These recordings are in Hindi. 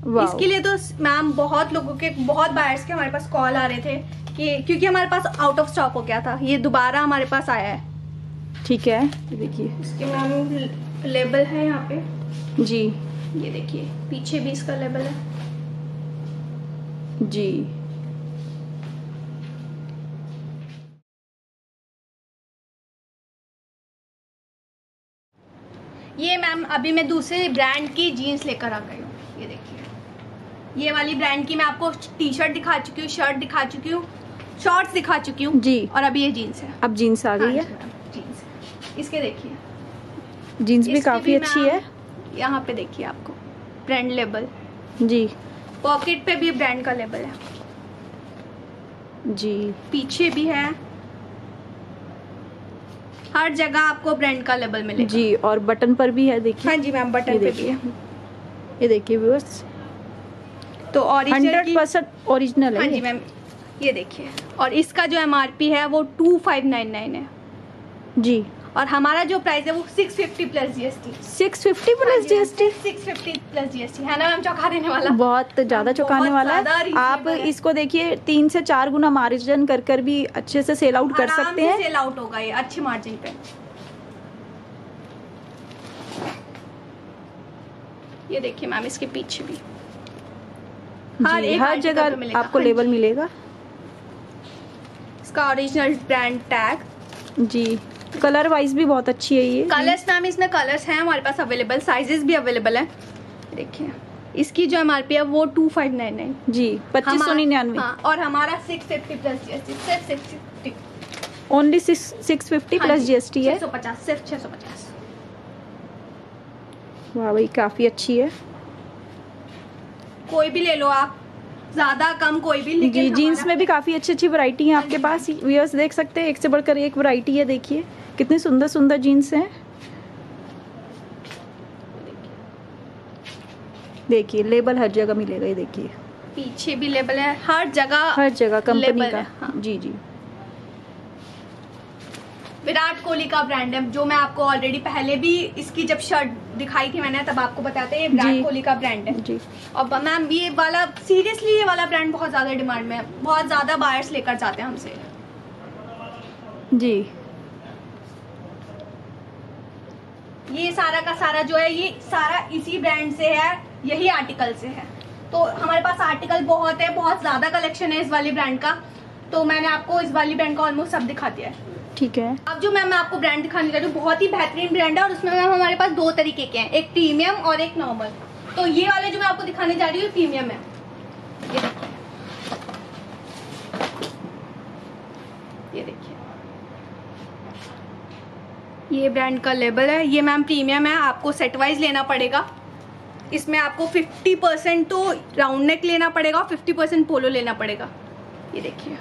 इसके लिए तो मैम बहुत लोगों के बहुत बायर्स के हमारे पास कॉल आ रहे थे कि क्योंकि हमारे पास आउट ऑफ़ स्टॉक हो गया था। ये दोबारा हमारे पास आया है। ठीक है ये देखिए। इसके मैम लेबल है यहाँ पे। जी। ये देखिए पीछे भी इसका लेबल है। जी। ये मैम अभी मैं दूसरे ब्रांड की जीन्स लेकर आ गई हूँ। ये वाली ब्रांड की मैं आपको टी शर्ट दिखा चुकी हूँ शर्ट दिखा चुकी हूँ शॉर्ट्स दिखा चुकी हूँ। जी। और अभी ये जीन्स है। अब जीन्स आ गई हाँ है। जीन्स इसके देखिए। जीन्स भी काफ़ी अच्छी है। यहाँ पे देखिए आपको ब्रांड लेबल जी। पॉकेट पे भी ब्रांड का लेबल है। जी। पीछे भी है। हर जगह आपको ब्रांड का लेबल मिलेगा। जी और बटन पर भी है देखिए। हाँ जी मैम बटन पे भी है। ये देखिए व्यूअर्स तो ओरिजिनल हंड्रेड परसेंट ओरिजिनल हाँ है जी मैम ये देखिए। और इसका जो एमआरपी है वो टू फाइव नाइन नाइन है। जी। और हमारा जो प्राइस है वो six fifty plus GST six fifty plus GST six fifty plus GST है ना मैम चौंका देने वाला? बहुत ज़्यादा चौंकाने वाला है। आप इसको देखिए तीन से चार गुना मार्जिन कर कर भी अच्छे से सेल आउट कर सकते हैं। सेल आउट होगा ये अच्छे मार्जिन पे। ये देखिए मैम इसके पीछे भी। हर एक हर जगह आपको लेबल मिलेगा। इसका ओरिजिनल ब्रांड टैग जी कलर वाइज भी बहुत अच्छी है ये। कलर्स मैम इसमें कलर्स हैं हमारे पास अवेलेबल साइजेस भी अवेलेबल हैं। देखिए इसकी जो एमआरपी है वो टू फाइव नाइन नाइन जी पच्चीस सौ निन्यानवे। हाँ और हमारा सिक्स फिफ्टी प्लस जीएसटी सिर्फ़ six fifty only six fifty plus GST है। सौ पचास सिर्फ़ छः सौ पचास। वाह भाई काफ़ी अच्छी है। कोई भी ले लो आप। ज़्यादा कम कोई भी लेकिन जी जीन्स में भी काफ़ी अच्छी अच्छी वैरायटी है आपके पास। व्यूअर्स देख सकते हैं एक से बढ़कर एक वरायटी है देखिए। कितनी सुंदर सुंदर जीन्स है। देखिए लेबल हर जगह मिलेगा ये देखिए। पीछे भी लेबल है हर जगह हर जगह कंपनी का। है, हाँ। जी जी। विराट कोहली का ब्रांड है जो मैं आपको ऑलरेडी पहले भी इसकी जब शर्ट दिखाई थी मैंने तब आपको बताते हैं ये विराट कोहली का ब्रांड है। जी। और मैम ये वाला सीरियसली ये वाला ब्रांड बहुत ज़्यादा डिमांड में है बहुत ज़्यादा बायर्स लेकर जाते हैं हमसे। जी। ये सारा का सारा जो है ये सारा इसी ब्रांड से है यही आर्टिकल से है। तो हमारे पास आर्टिकल बहुत है बहुत ज़्यादा कलेक्शन है इस वाली ब्रांड का। तो मैंने आपको इस वाली ब्रांड का ऑलमोस्ट सब दिखा दिया है। ठीक है। अब जो मैम, मैं आपको ब्रांड दिखाने जा रही हूँ, बहुत ही बेहतरीन ब्रांड है और उसमें मैम हमारे पास दो तरीके के हैं, एक प्रीमियम और एक नॉर्मल तो ये वाले जो मैं आपको दिखाने जा रही हूँ प्रीमियम है। ये देखिए। ये ब्रांड का लेबल है। ये मैम प्रीमियम है, आपको सेट वाइज लेना पड़ेगा। इसमें आपको 50 परसेंट तो राउंड नेक लेना पड़ेगा 50 परसेंट पोलो लेना पड़ेगा। ये देखिए।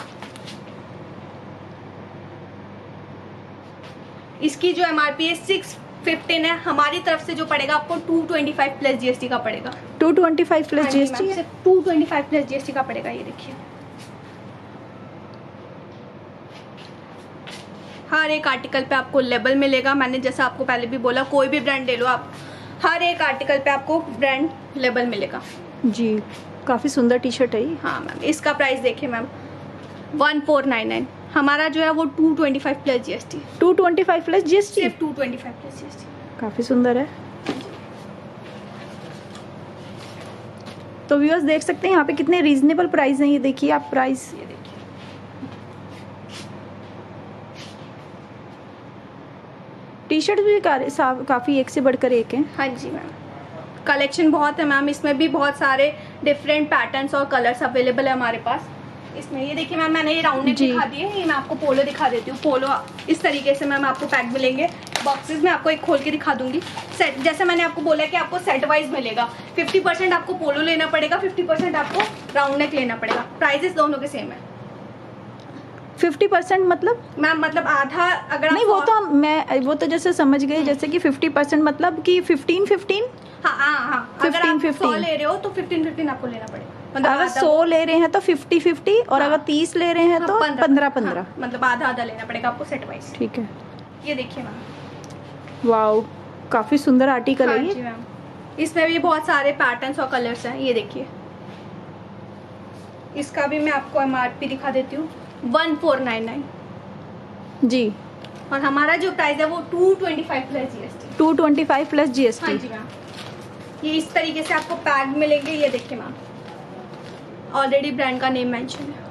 इसकी जो एमआरपी है सिक्स फिफ्टीन है हमारी तरफ़ से जो पड़ेगा आपको two twenty five plus GST का पड़ेगा। Two twenty five plus GST two twenty five plus GST का पड़ेगा ये देखिए। हर एक आर्टिकल पे आपको लेबल मिलेगा। मैंने जैसा आपको पहले भी बोला कोई भी ब्रांड ले लो आप हर एक आर्टिकल पे आपको ब्रांड लेबल मिलेगा। जी काफ़ी सुंदर टी शर्ट है ये। हाँ मैम इसका प्राइस देखिए ma'am one four nine nine हमारा जो है वो two twenty five plus G S T two twenty five plus G S T सिर्फ़ two twenty five plus GST काफ़ी सुंदर है। तो व्यूअर्स देख सकते हैं यहाँ पे कितने रीजनेबल प्राइस हैं ये देखिए आप प्राइस ये देखिए। टी शर्ट भी काफ़ी एक से बढ़कर एक हैं। हाँ जी मैम। कलेक्शन बहुत है मैम इसमें भी बहुत सारे डिफरेंट पैटर्न्स और कलर्स अवेलेबल है हमारे पास। इसमें। ये देखिए मैम मैंने ये राउंड नेक। दिखा दिए ये मैं आपको पोलो दिखा देती हूँ। पोलो इस तरीके से मैम आपको पैक मिलेंगे। बॉक्सेस में आपको एक खोल के दिखा दूँगी। सेट जैसे मैंने आपको बोला कि आपको सेट वाइज मिलेगा। 50 परसेंट आपको पोलो लेना पड़ेगा 50 परसेंट आपको राउंड नेक लेना पड़ेगा। प्राइजेस दोनों के सेम है। फिफ्टी परसेंट मतलब? मैम मतलब आधा अगर नहीं वो तो मैं वो तो जैसे समझ गई जैसे कि फिफ्टी परसेंट मतलब कि फिफ्टीन फिफ्टीन हाँ हाँ हाँ। अगर आप 15 सौ ले रहे हो तो फिफ्टीन फिफ्टीन आपको लेना पड़ेगा। मतलब अगर आधा- सौ ले रहे हैं तो फिफ्टी फिफ्टी और हाँ। अगर तीस ले रहे हैं हाँ, तो पंद्रह हाँ, पंद्रह। मतलब आधा आधा लेना पड़ेगा आपको सेट वाइज ठीक है। ये देखिए मैम। वाओ काफ़ी सुंदर आर्टिकल हाँ है ये। इसमें भी बहुत सारे पैटर्न्स और कलर्स हैं ये देखिए। इसका भी मैं आपको एमआरपी दिखा देती हूँ। वन फोर नाइन नाइन जी। और हमारा जो प्राइस है वो two twenty five plus GST two twenty five plus जी हाँ जीएसटी जी मैम। ये इस तरीके से आपको पैक मिलेंगे ये देखिए मैम। ऑलरेडी ब्रांड का नेम मेंशन है।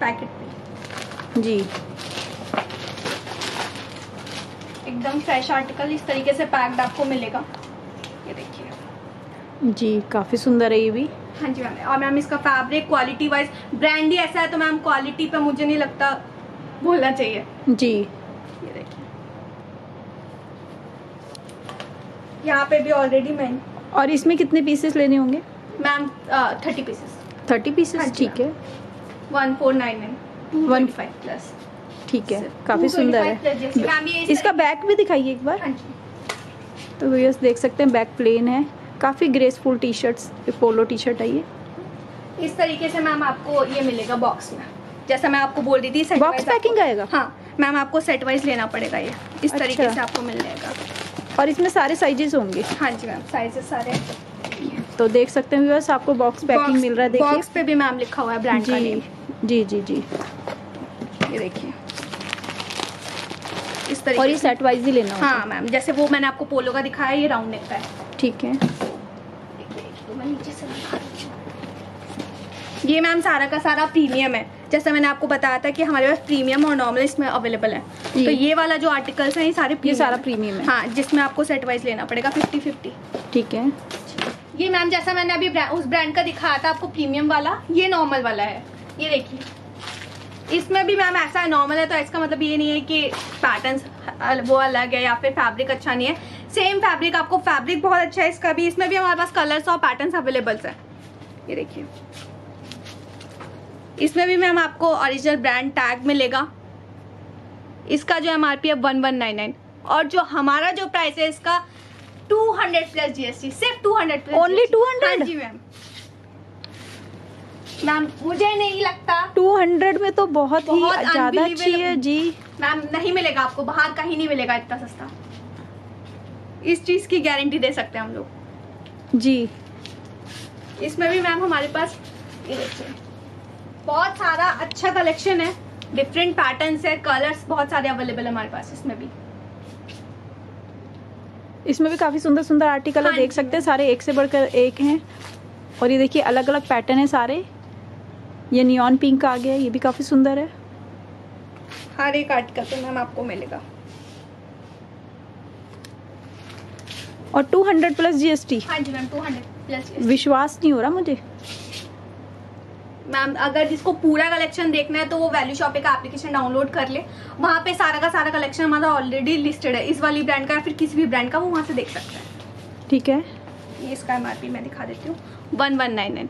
पैकेट में जी। एकदम फ्रेश आर्टिकल इस तरीके से पैक्ड आपको मिलेगा। ये देखिए। जी काफ़ी सुंदर है ये भी। हाँ जी मैम। और मैम इसका फैब्रिक क्वालिटी वाइज ब्रांड ही ऐसा है तो मैम क्वालिटी पे मुझे नहीं लगता बोलना चाहिए। जी। ये देखिए। यहाँ पे भी ऑलरेडी मैं और इसमें कितने पीसेस लेने होंगे? मैम थर्टी पीसेस थर्टी हाँ पीसेस ठीक है। One four nine nine One- five plus ठीक है काफ़ी सुंदर है। इसका बैक भी दिखाइए एक बार। हाँ तो व्यूअर्स देख सकते हैं बैक प्लेन है। काफ़ी graceful T shirts polo T shirt है ये। इस तरीके से मैम आपको ये मिलेगा बॉक्स में। जैसा मैं आपको बोल रही थी set बॉक्स पैकिंग आएगा? हाँ मैम आपको सेट वाइज लेना पड़ेगा ये। इस अच्छा। तरीके से आपको मिल जाएगा। और इसमें सारे साइजेस होंगे। हाँ जी मैम साइजेस सारे। तो देख सकते हैं व्यूअर्स आपको बॉक्स पैकिंग मिल रहा है देखिए। बॉक्स पे भी मैम लिखा हुआ है ब्रांड का नेम जी जी जी। ये देखिए। इस तरीके और ये सेट वाइज ही लेना होगा हाँ मैम जैसे वो मैंने आपको पोलो का दिखाया ये राउंड नेक का है। ठीक हूँ। ये मैम सारा का सारा प्रीमियम है। जैसे मैंने आपको बताया था कि हमारे पास प्रीमियम और नॉर्मल इसमें अवेलेबल है। तो ये वाला जो आर्टिकल्स हैं ये सारे ये सारा प्रीमियम है। हाँ। जिसमें आपको सेट वाइज लेना पड़ेगा फिफ्टी फिफ्टी ठीक है। ये मैम, जैसा मैंने अभी ब्रा- उस ब्रांड का दिखाया था आपको प्रीमियम वाला, ये नॉर्मल वाला है। ये देखिए। इसमें भी मैम ऐसा है नॉर्मल है तो इसका मतलब ये नहीं है कि पैटर्न वो अलग है या फिर फैब्रिक अच्छा नहीं है। सेम फैब्रिक आपको फैब्रिक बहुत अच्छा है, इसका भी, इसमें भी हमारे पास कलर्स और पैटर्न्स अवेलेबल है। ये देखिए। इसमें भी मैम आपको ओरिजिनल ब्रांड टैग मिलेगा। इसका जो एम आर पी है वन वन नाइन नाइन और जो हमारा जो प्राइस है, इसका टू हंड्रेड प्लस जीएसटी सिर्फ़ टू हंड्रेड Only 200? हाँ जी मैम मैम मुझे नहीं लगता। टू हंड्रेड में तो बहुत ही ज़्यादा अच्छी है जी। मैम नहीं मिलेगा आपको बाहर कहीं नहीं मिलेगा इतना सस्ता। इस चीज़ की गारंटी दे सकते हैं हम लोग। जी। इसमें भी मैम हमारे पास बहुत सारा अच्छा कलेक्शन है डिफरेंट पैटर्न्स है कलर्स बहुत सारे अवेलेबल है हमारे पास इसमें भी। इसमें भी काफ़ी सुंदर सुंदर आर्टिकल हाँ देख सकते हैं सारे एक से बढ़कर एक हैं। और ये देखिए अलग अलग पैटर्न है सारे। ये नियॉन पिंक आ गया ये भी काफ़ी सुंदर है। हर एक आर्टिकल तो मैम आपको मिलेगा। और टू हंड्रेड प्लस जीएसटी हाँ जी मैम टू हंड्रेड प्लस विश्वास नहीं हो रहा मुझे। मैम अगर जिसको पूरा कलेक्शन देखना है तो वो वैल्यू शॉपिंग का एप्लीकेशन डाउनलोड कर ले। वहाँ पे सारा का सारा कलेक्शन हमारा ऑलरेडी लिस्टेड है। इस वाली ब्रांड का या फिर किसी भी ब्रांड का वो वहाँ से देख सकता है। ठीक है। ये इसका एम मैं दिखा देती हूँ। वन वन नाइन नाइन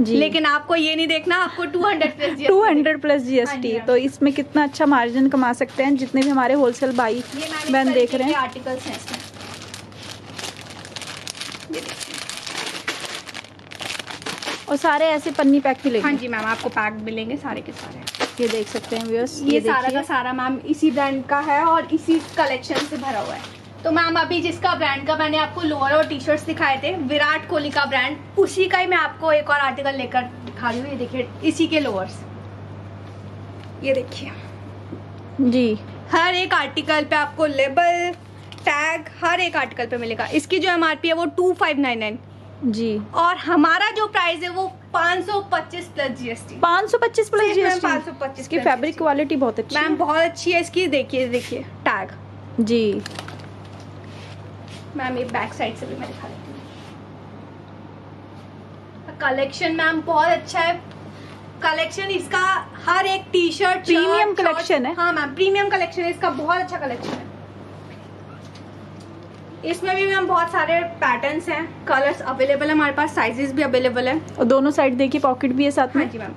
जी। लेकिन आपको ये नहीं देखना आपको two hundred plus two hundred plus GST तो इसमें कितना अच्छा मार्जिन कमा सकते हैं जितने भी हमारे होलसेल बाई बहन देख रहे हैं। आर्टिकल्स हैं इसमें। और सारे ऐसे पन्नी पैक मिलेंगे? हाँ जी मैम आपको पैक मिलेंगे सारे के सारे। ये देख सकते हैं व्यूअर्स ये, ये सारा का सारा मैम इसी ब्रांड का है और इसी कलेक्शन से भरा हुआ है। तो मैम अभी जिसका ब्रांड का मैंने आपको लोअर और टी शर्ट्स दिखाए थे विराट कोहली का ब्रांड उसी का ही मैं आपको एक और आर्टिकल लेकर दिखा रही हूँ। ये देखिए इसी के लोअर्स ये देखिए। जी। हर एक आर्टिकल पे आपको लेबल टैग हर एक आर्टिकल पे मिलेगा। इसकी जो एमआरपी है वो टू फाइव नाइन नाइन जी। और हमारा जो प्राइस है वो पाँच सौ पच्चीस प्लस जीएसटी 525 प्लस जीएसटी 525 इसकी फैब्रिक क्वालिटी बहुत अच्छी मैम बहुत अच्छी है इसकी देखिए देखिए टैग जी। मैम ये बैक साइड से भी मैं दिखा देती हूँ। कलेक्शन मैम बहुत अच्छा है। कलेक्शन इसका हर एक टी शर्ट Premium collection है। हाँ मैम प्रीमियम कलेक्शन है। इसका बहुत अच्छा कलेक्शन है। इसमें भी मैम बहुत सारे पैटर्न्स हैं कलर्स अवेलेबल है हमारे पास साइजेस भी अवेलेबल है। और दोनों साइड देखिए पॉकेट भी है साथ हाँ में जी मैम।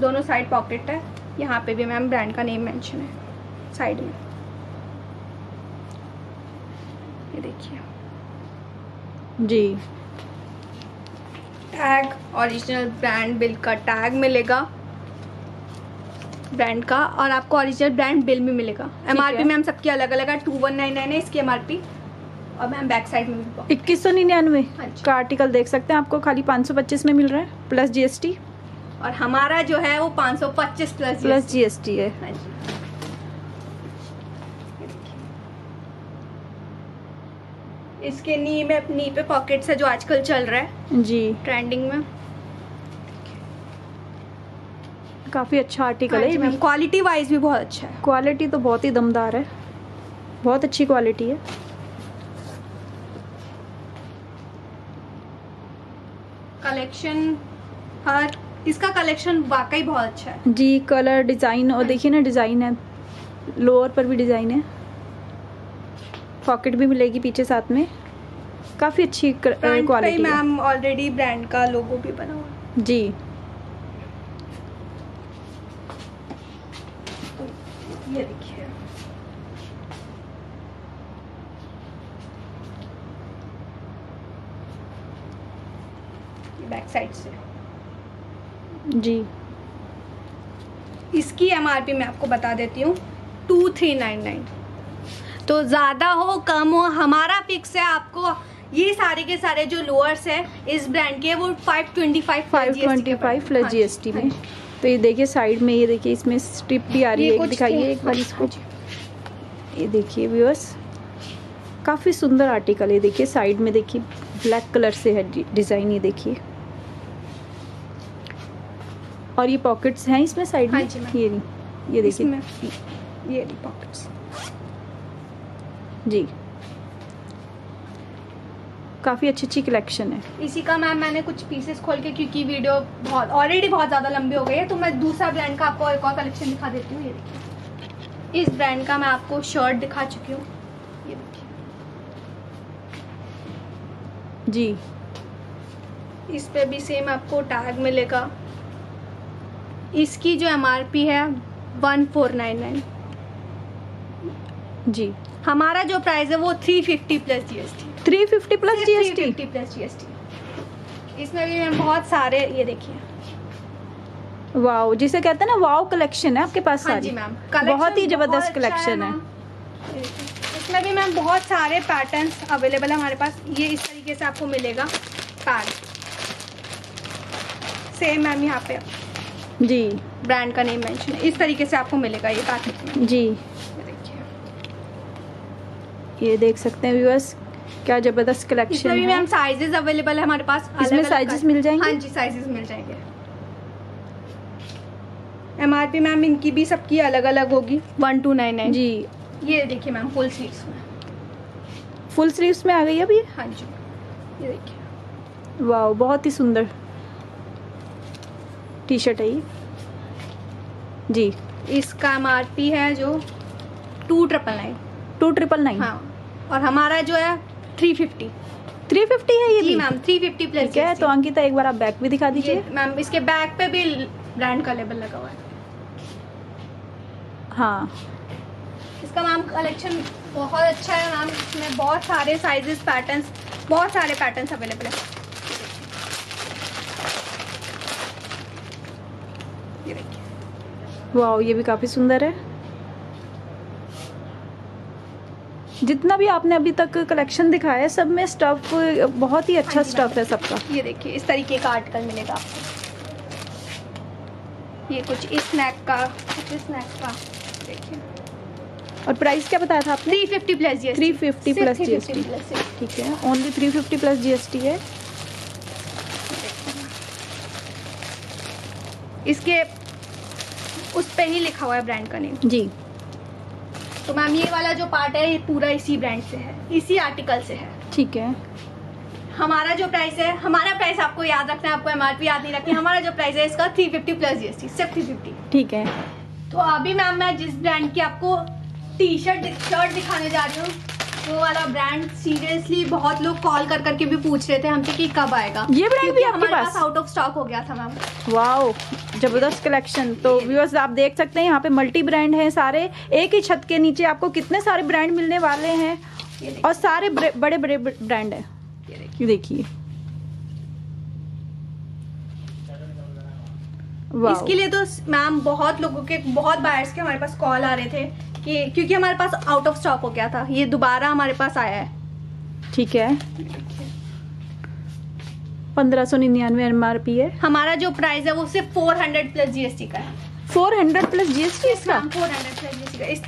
दोनों साइड पॉकेट है। यहाँ पे भी मैम ब्रांड का नेम मेंशन है साइड में। ये देखिए। जी। टैग ओरिजिनल ब्रांड बिल का टैग मिलेगा। ब्रांड का और आपको ओरिजिनल ब्रांड बिल भी मिलेगा। एम आर पी मैम सबकी अलग अलग है टू वन नाइन नाइन है इसकी एम आर पी और मैम बैक साइड में भी इक्कीस सौ निन्यानवे हाँ का आर्टिकल देख सकते हैं आपको खाली पाँच सौ पच्चीस में मिल रहा है प्लस जीएसटी और हमारा जो है वो 525 प्लस प्लस जीएसटी है। हाँ जी। इसके नी में नी पे पॉकेट्स है जो आजकल चल रहा है। जी। ट्रेंडिंग में। काफ़ी अच्छा हाँ आर्टिकल है ये क्वालिटी वाइज भी बहुत अच्छा है। क्वालिटी तो बहुत ही दमदार है। बहुत अच्छी क्वालिटी है। कलेक्शन हर इसका कलेक्शन वाकई बहुत अच्छा है। जी कलर डिज़ाइन और देखिए ना डिज़ाइन है। लोअर पर भी डिज़ाइन है। पॉकेट भी मिलेगी पीछे साथ में। काफ़ी अच्छी क्वालिटी है मैम ऑलरेडी ब्रांड का लोगो भी बना हुआ है। जी। ये देखिए बैक साइड से। जी। इसकी एमआरपी मैं आपको बता देती हूँ टू थ्री नाइन नाइन तो ज़्यादा हो कम हो हमारा फिक्स है आपको ये सारे के सारे जो लोअर्स है इस ब्रांड के वो five twenty five five twenty five हाँ प्लस जीएसटी में। तो ये देखिए साइड में ये देखिए इसमें स्ट्रिप भी आ रही है एक दिखाइए एक बार इसको। ये देखिए व्यूअर्स काफ़ी सुंदर आर्टिकल है। देखिए साइड में देखिए ब्लैक कलर से है डिज़ाइन ये देखिए। और ये पॉकेट्स हैं इसमें साइड हाँ में ये नहीं ये देखिए। ये पॉकेट्स जी। काफ़ी अच्छी अच्छी कलेक्शन है। इसी का मैम मैंने कुछ पीसेस खोल के क्योंकि वीडियो बहुत ऑलरेडी बहुत ज़्यादा लंबी हो गई है तो मैं दूसरा ब्रांड का आपको एक और कलेक्शन दिखा देती हूँ ये देखिए। इस ब्रांड का मैं आपको शर्ट दिखा चुकी हूँ ये देखिए। जी। इस पे भी सेम आपको टैग मिलेगा। इसकी जो एमआरपी है वन फोर नाइन नाइन जी। हमारा जो प्राइस है वो three fifty plus GST three fifty plus GST fifty plus GST इसमें भी मैम बहुत सारे ये देखिए। वाओ जिसे कहते हैं ना वाओ कलेक्शन है आपके पास हाँ जी सारी मैम बहुत ही ज़बरदस्त अच्छा कलेक्शन है। मैम। इसमें भी मैम बहुत सारे पैटर्न्स अवेलेबल है हमारे पास। ये इस तरीके से आपको मिलेगा। पैड सेम मैम यहाँ पे। जी। ब्रांड का नेम मेंशन इस तरीके से आपको मिलेगा ये पैकेट में। जी। ये देखिए। ये देख सकते हैं व्यूअर्स क्या ज़बरदस्त कलेक्शन है। मैम साइजेस अवेलेबल है हमारे पास इसमें अलग-अलग मिल जाएँगे? हाँ जी साइजेस मिल जाएँगे। एमआरपी मैम इनकी भी सबकी अलग अलग होगी। वन टू नाइन नाइन जी। ये देखिए मैम फुल स्लीव्स में। फुल स्लीव्स में आ गई अभी हाँ जी। ये देखिए। वाह बहुत ही सुंदर। टी शर्ट है ये। जी। इसका एमआरपी है जो two triple nine. Two triple nine? हाँ। और हमारा जो है थ्री फिफ्टी। थ्री फिफ्टी है ये जी मैम थ्री फिफ्टी प्लस ठीक है तो अंकिता एक बार आप बैक भी दिखा दीजिए। मैम इसके बैक पे भी ब्रांड का लेबल लगा हुआ है। हाँ। इसका मैम कलेक्शन बहुत अच्छा है मैम। इसमें बहुत सारे साइजेस पैटर्न्स बहुत सारे पैटर्न्स अवेलेबल है। वाओ ये भी काफ़ी सुंदर है। जितना भी आपने अभी तक कलेक्शन दिखाया है सब में स्टफ़ बहुत ही अच्छा हाँ स्टफ़ है सबका। ये देखिए इस तरीके का आर्टिकल मिलेगा आपको। ये कुछ इस स्नैक का कुछ इस स्नैक का देखिए। और प्राइस क्या बताया था आपने? थ्री फिफ्टी प्लस जी 350 plus GST। ठीक है only three fifty plus GST है। इसके उस पे ही लिखा हुआ है ब्रांड का नेम जी। तो मैम ये वाला जो पार्ट है ये पूरा इसी ब्रांड से है इसी आर्टिकल से है। ठीक है। हमारा जो प्राइस है हमारा प्राइस आपको याद रखना है आपको एमआरपी याद नहीं रखनी हमारा जो प्राइस है इसका थ्री फिफ्टी प्लस जीएसटी सिर्फ़ थ्री फिफ्टी ठीक है। तो अभी मैम मैं जिस ब्रांड की आपको टी शर्ट शर्ट दिखाने जा रही हूँ वो वाला ब्रांड सीरियसली बहुत लोग कॉल कर करके भी पूछ रहे थे हमसे कि कब आएगा। ये brand भी हमारे पास? आउट ऑफ़ स्टॉक हो गया था मैम वाओ ज़बरदस्त कलेक्शन। तो व्यूअर्स आप देख सकते हैं यहाँ पे मल्टी ब्रांड हैं सारे। एक ही छत के नीचे आपको कितने सारे ब्रांड मिलने वाले हैं। और सारे बड़े बड़े ब्रांड हैं। ये देखिए। इसके लिए तो मैम बहुत लोगों के बहुत बायर्स के हमारे पास कॉल आ रहे थे कि क्योंकि हमारे पास आउट ऑफ़ स्टॉक हो गया था। ये दोबारा हमारे पास आया है। ठीक है। पंद्रह सौ निन्यानवे एम आर पी है। हमारा जो प्राइस है वो सिर्फ़ फोर हंड्रेड प्लस जीएसटी का है। फोर हंड्रेड प्लस जीएसटी इसका? फोर हंड्रेड प्लस जीएसटी का। इस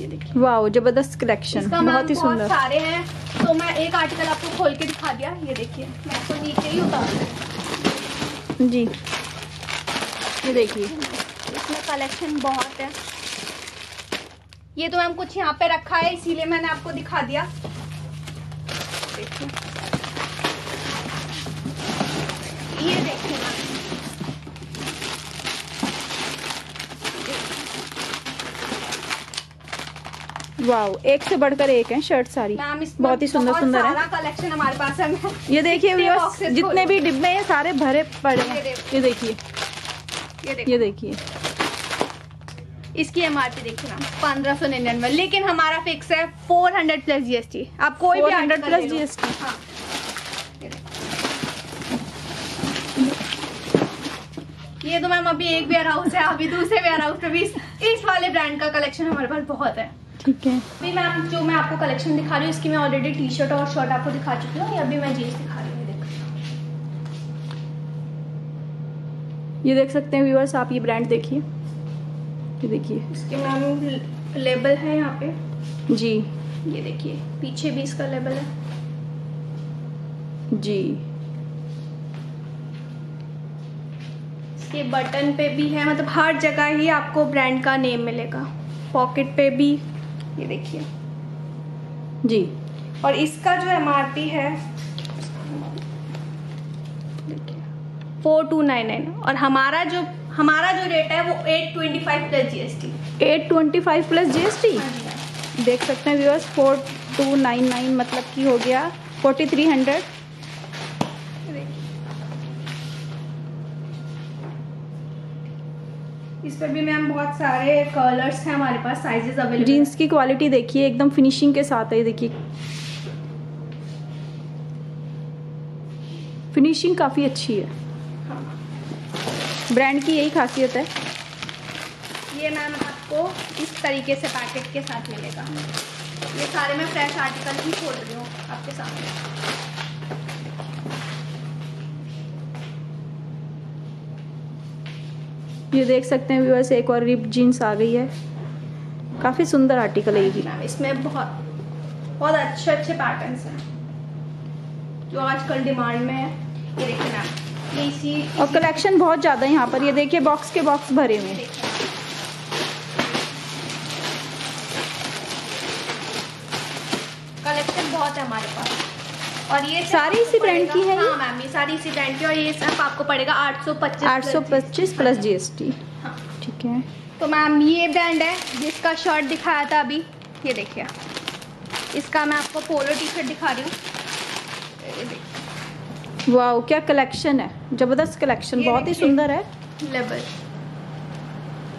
देखिए। वाओ ज़बरदस्त कलेक्शन बहुत ही सुंदर। सारे हैं। तो मैं एक आर्टिकल आपको खोल के दिखा दिया। ये देखिए मैं आपको नीचे ही उतार जी। ये देखिए। इसमें कलेक्शन बहुत है। ये तो मैम कुछ यहाँ पे रखा है इसीलिए मैंने आपको दिखा दिया। देखिए। ये देखिए वाओ एक से बढ़कर एक है शर्ट सारी। बहुत ही सुंदर सुंदर है। कलेक्शन हमारे पास है। ये देखिए जितने भी डिब्बे हैं सारे भरे पड़े हैं। ये देखिए। ये देखिए। इसकी एम आर पी देखिए मैम पंद्रह सौ निन्यानवे। लेकिन हमारा फिक्स है फोर हंड्रेड प्लस जीएसटी आप कोई भी 400 article plus ले लो। हाँ। ये तो मैम अभी एक वेयर हाउस है अभी दूसरे वेयर हाउस पे भी इस वाले ब्रांड का कलेक्शन हमारे पास बहुत है। ठीक है। अभी मैम जो मैं आपको कलेक्शन दिखा रही हूँ इसकी मैं ऑलरेडी टी शर्ट और शर्ट आपको दिखा चुकी हूँ। अभी मैं जीन्स दिखा रही हूँ ये देख। सकते हैं व्यूअर्स आप ये ब्रांड देखिए। ये देखिए। इसके मैम लेबल है यहाँ पे। जी। ये देखिए पीछे भी इसका लेबल है। जी। इसके बटन पे भी है मतलब हर जगह ही आपको ब्रांड का नेम मिलेगा। पॉकेट पे भी ये देखिए। जी। और इसका जो एम आर पी है फोर टू नाइन नाइन और हमारा जो हमारा जो रेट है वो eight twenty five plus GST eight twenty five plus G S T देख सकते हैं viewers four two nine nine मतलब कि हो गया फोर्टी थ्री हंड्रेड इस पर भी मैम बहुत सारे कलर्स हैं हमारे पास साइजेस अवेलेबल जीन्स की क्वालिटी देखिए एकदम फिनिशिंग के साथ है देखिए। फिनिशिंग काफ़ी अच्छी है। ब्रांड की यही खासियत है। ये मैम आपको इस तरीके से पैकेट के साथ मिलेगा। ये सारे मैं फ्रेश आर्टिकल ही खोल रही हूँ आपके सामने। ये देख सकते हैं व्यूअर्स एक और रिप जीन्स आ गई है। काफ़ी सुंदर आर्टिकल है ये भी। मैम इसमें बहुत बहुत अच्छे अच्छे पैटर्न्स हैं। जो आजकल डिमांड में है ये देखिए मैम। और कलेक्शन बहुत ज़्यादा है यहाँ पर। ये देखिए बॉक्स के बॉक्स भरे हुए हैं। कलेक्शन बहुत है हमारे पास। और ये सारी इसी पड़ेगा- की है हाँ मैम ये सारी इसी ब्रांड की और ये सिर्फ़ आपको पड़ेगा आठ सौ पच्चीस आठ सौ पच्चीस प्लस जी एस टी हाँ। ठीक है। तो मैम ये ब्रांड है जिसका शर्ट दिखाया था अभी। ये देखिए इसका मैं आपको पोलो टी शर्ट दिखा रही हूँ। वाओ क्या कलेक्शन है? ज़बरदस्त कलेक्शन बहुत ही सुंदर है। लेबल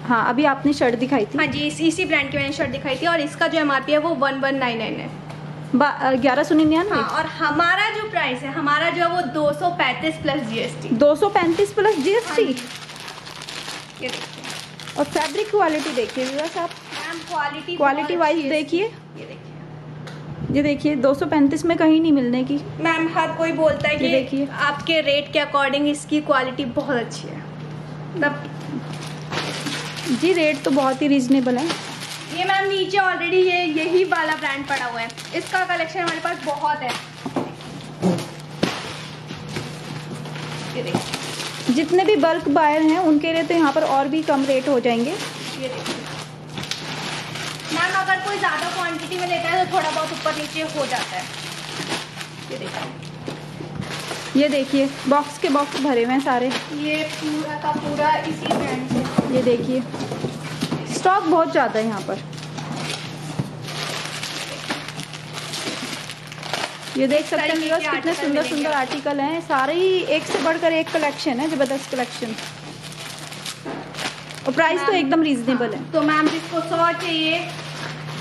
हाँ अभी आपने शर्ट दिखाई थी। हाँ जी इस, इसी ब्रांड की मैंने शर्ट दिखाई थी और इसका जो एमआरपी है वो वन वन नाइन नाइन है। ग्यारह सौ निन्यानवे। हाँ और हमारा जो प्राइस है हमारा जो है वो दो सौ पैंतीस प्लस जीएसटी दो सौ पैंतीस प्लस जी। एस टी और फैब्रिक क्वालिटी देखिए आप। क्वालिटी क्वालिटी वाइज देखिए। ये देखिए। ये देखिए दो सौ पैंतीस में कहीं नहीं मिलने की। मैम हर कोई बोलता है कि देखिए। आपके रेट के अकॉर्डिंग इसकी क्वालिटी बहुत अच्छी है। तब जी रेट तो बहुत ही रीजनेबल है। ये मैम नीचे ऑलरेडी ये यही वाला ब्रांड पड़ा हुआ है। इसका कलेक्शन हमारे पास बहुत है। ये जितने भी बल्क बायर हैं उनके लिए तो यहाँ पर और भी कम रेट हो जाएँगे। ये देखिए। कोई ज़्यादा क्वांटिटी में लेता है तो थोड़ा बहुत ऊपर नीचे हो जाता है। ये देखिए। ये देखिए बॉक्स के बॉक्स भरे हुए हैं सारे। ये पूरा का पूरा इसी ब्रांड से। ये देखिए। स्टॉक बहुत ज़्यादा है यहाँ पर। ये देख सकते हैं व्यूअर्स कितने सुंदर सुंदर आर्टिकल हैं। सारे ही एक से बढ़कर एक कलेक्शन है ज़बरदस्त कलेक्शन और प्राइस तो एकदम रीजनेबल है तो मैम जिसको सौ चाहिए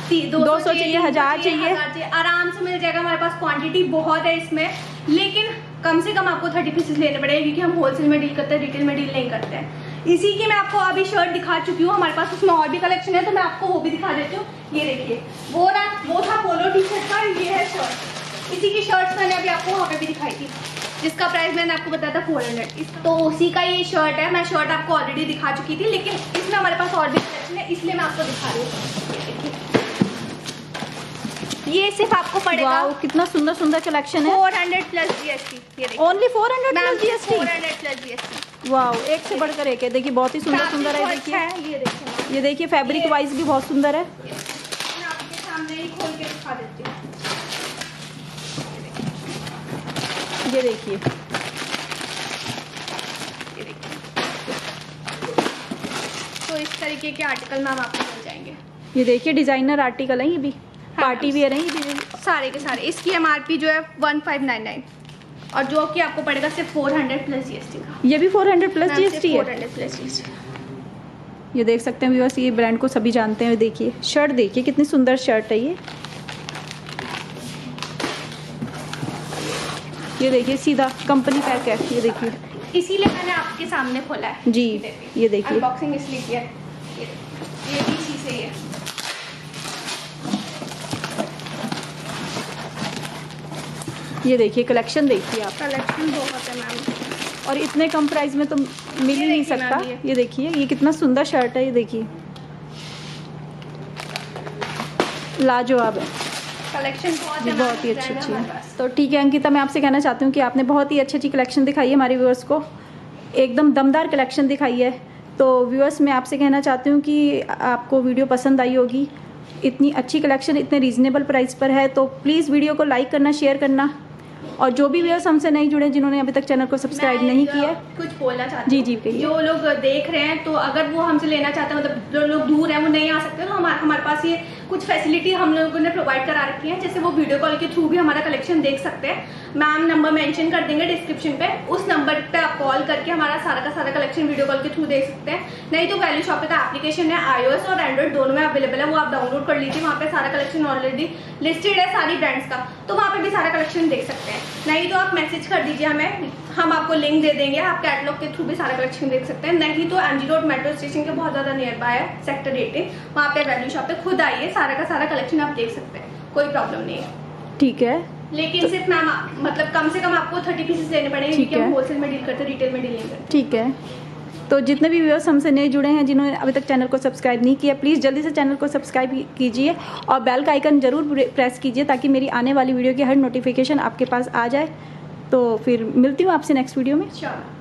दो 200 चाहिए, हज़ार चाहिए। आराम से मिल जाएगा हमारे पास क्वांटिटी बहुत है इसमें। लेकिन कम से कम आपको थर्टी पीसेस लेने पड़ेंगे क्योंकि हम होलसेल में डील करते हैं रिटेल में डील नहीं करते हैं। इसी की मैं आपको अभी शर्ट दिखा चुकी हूँ हमारे पास उसमें और भी कलेक्शन है तो मैं आपको वो भी दिखा देती हूँ। ये देखिए वो ना वो था पोलो टी शर्ट का ये है शर्ट इसी की शर्ट्स मैंने अभी आपको वहाँ पे भी दिखाई थी। जिसका प्राइस मैंने आपको बताया था फोर हंड्रेड तो उसी का ये शर्ट है मैं शर्ट आपको ऑलरेडी दिखा चुकी थी लेकिन इसमें हमारे पास और भी कलेक्शन है इसलिए मैं आपको दिखा रही हूँ। ये सिर्फ़ आपको पड़ेगा। कितना सुंदर सुंदर कलेक्शन है। Four hundred plus GST only four hundred plus GST four hundred plus GST wow एक से बढ़कर एक है। देखिए बहुत ही सुंदर सुंदर है देखिए। ये देखिए। फैब्रिक वाइज भी बहुत सुंदर है। ये देखिए। तो इस तरीके के आर्टिकल मैम आपको मिल जाएँगे। ये देखिए डिज़ाइनर आर्टिकल है ये भी। पार्टी वेयर है ये सारे के सारे। इसकी एमआरपी जो है वन फाइव नाइन नाइन और जो कि आपको पड़ेगा सिर्फ़ फोर हंड्रेड प्लस जीएसटी का। ये भी four hundred plus GST four है? हंड्रेड प्लस जीएसटी ये देख सकते हैं व्यूअर्स ये ब्रांड को सभी जानते हैं। देखिए शर्ट देखिए कितनी सुंदर शर्ट है ये। ये देखिए सीधा कंपनी पैक है। ये देखिए। इसीलिए मैंने आपके सामने खोला है। जी ये देखिए। अनबॉक्सिंग इसलिए किया ये ये भी इसी से ही है। ये देखिए कलेक्शन देखिए आप। कलेक्शन बहुत है मैम। और इतने कम प्राइस में तो मिल ही नहीं सकता। ये। देखिए ये कितना सुंदर शर्ट है ये देखिए। लाजवाब है। कलेक्शन बहुत है बहुत ही अच्छी अच्छी है। तो ठीक है अंकिता मैं आपसे कहना चाहती हूँ कि आपने बहुत ही अच्छी अच्छी कलेक्शन दिखाई है हमारे व्यूअर्स को। एकदम दमदार कलेक्शन दिखाई है। तो व्यूअर्स मैं आपसे कहना चाहती हूँ कि आपको वीडियो पसंद आई होगी। इतनी अच्छी कलेक्शन इतने रीजनेबल प्राइस पर है तो प्लीज़ वीडियो को लाइक करना शेयर करना। और जो भी व्यवर्स हमसे नहीं जुड़े जिन्होंने अभी तक चैनल को सब्सक्राइब नहीं किया कुछ बोलना चाहते जी, जी, कहिए। जो लोग देख रहे हैं तो अगर वो हमसे लेना चाहते हैं मतलब जो लोग दूर है वो नहीं आ सकते तो हमारे हमारे पास ये कुछ फैसिलिटी हम लोगों ने प्रोवाइड करा रखी है, जैसे वो वीडियो कॉल के थ्रू भी हमारा कलेक्शन देख सकते हैं। मैम नंबर मेंशन कर देंगे डिस्क्रिप्शन पे। उस नंबर पे आप कॉल करके हमारा सारा का सारा कलेक्शन वीडियो कॉल के थ्रू देख सकते हैं। नहीं तो वैल्यू शॉप का एप्लीकेशन है आईओएस और एंड्रॉइड दोनों में अवेलेबल है, वो आप डाउनलोड कर लीजिए, वहाँ पे सारा कलेक्शन ऑलरेडी लिस्टेड है सारी ब्रांड्स का। तो वहाँ पे भी सारा कलेक्शन देख सकते हैं। नहीं तो आप मैसेज कर दीजिए हमें। हम आपको लिंक दे देंगे आप कैटलॉग के थ्रू भी सारा कलेक्शन देख सकते हैं। नहीं तो एमजी रोड मेट्रो स्टेशन के बहुत ज़्यादा नियर बाय है सेक्टर एटीन वहाँ पे वैल्यू शॉप पे खुद आइए सारा का सारा कलेक्शन आप देख सकते हैं। कोई प्रॉब्लम नहीं है। ठीक है। लेकिन सिर्फ़ मैम मतलब कम से कम आपको थर्टी पीसेस लेने पड़ेंगे क्योंकि हम होलसेल में डील करते हैं रिटेल में डील नहीं करते। ठीक है। तो जितने भी व्यूअर्स हमसे नए जुड़े हैं जिन्होंने अभी तक चैनल को सब्सक्राइब नहीं किया प्लीज़ जल्दी से चैनल को सब्सक्राइब कीजिए और बेल का आइकन ज़रूर प्रेस कीजिए ताकि मेरी आने वाली वीडियो की हर नोटिफिकेशन आपके पास आ जाए। तो फिर मिलती हूँ आपसे नेक्स्ट वीडियो में। श्योर